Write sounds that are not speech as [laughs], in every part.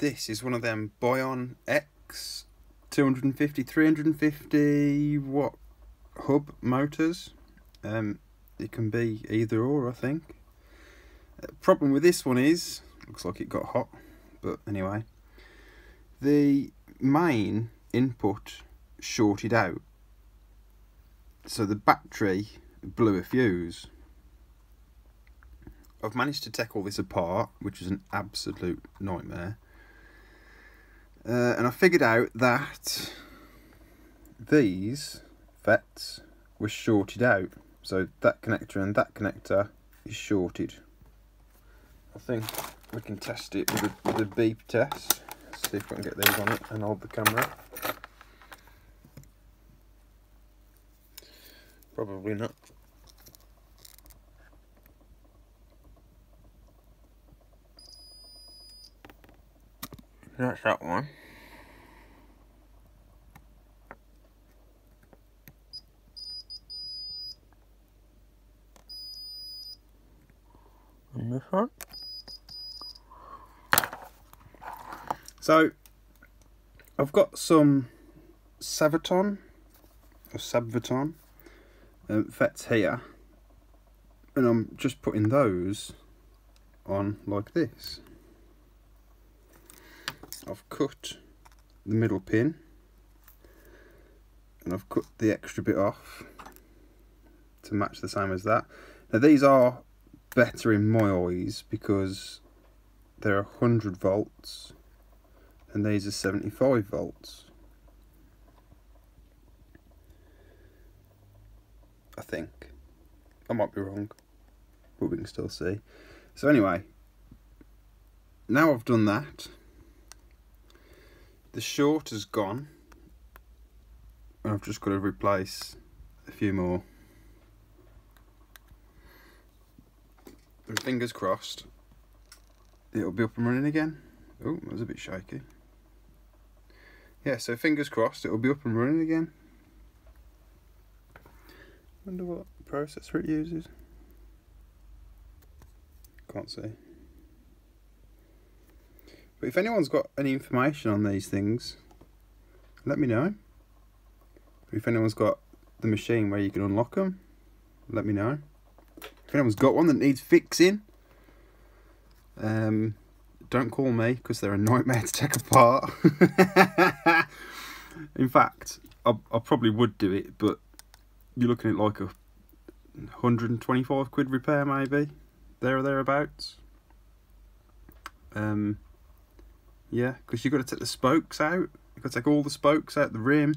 this is one of them Boyon X 250, 350 watt hub motors. Um, it can be either or, I think. Uh, problem with this one is, looks like it got hot, but anyway, the main input shorted out, so the battery blew a fuse. I've managed to take all this apart, which is an absolute nightmare. Uh, and I figured out that these FETs were shorted out. So that connector and that connector is shorted. I think we can test it with a, with a beep test. see if I can get these on it and hold the camera. Probably not. That's that one. And this one. So, I've got some Saviton, or Sabvaton, um, FETs here, and I'm just putting those on like this. I've cut the middle pin and I've cut the extra bit off to match the same as that. Now these are better in my eyes because they're 100 volts and these are 75 volts. I think. I might be wrong, but we can still see. So anyway, now I've done that, the short has gone. And I've just got to replace a few more. And fingers crossed, it'll be up and running again. Oh, that was a bit shaky. Yeah, so fingers crossed, it'll be up and running again. Wonder what processor it uses. Can't see. But if anyone's got any information on these things, let me know. If anyone's got the machine where you can unlock them, let me know. If anyone's got one that needs fixing, um, don't call me because they're a nightmare to take apart. [laughs] In fact, I, I probably would do it, but you're looking at like a 125 quid repair maybe, there or thereabouts. Um, yeah, because you've got to take the spokes out. You've got to take all the spokes out the rim.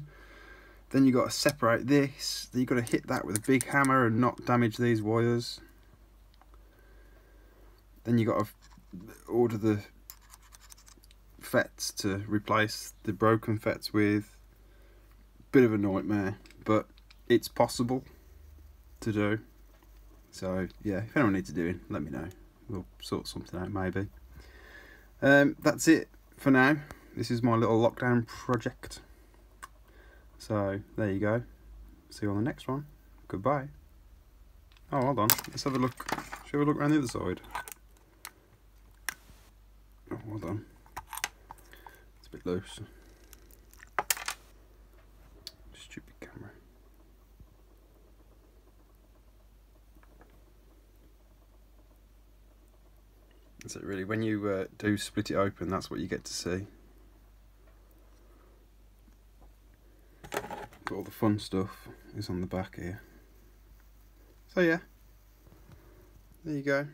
Then you've got to separate this. Then you've got to hit that with a big hammer and not damage these wires. Then you've got to order the FETs to replace the broken FETs with. Bit of a nightmare, but it's possible to do. So yeah, if anyone needs to do it, let me know. We'll sort something out maybe. Um, that's it for now. This is my little lockdown project. So, there you go. See you on the next one. Goodbye. Oh, hold on. Let's have a look. Shall we look around the other side? Oh, hold on. It's a bit loose. Stupid camera. That's it really. When you uh, do split it open, that's what you get to see. But all the fun stuff is on the back here. So yeah, there you go.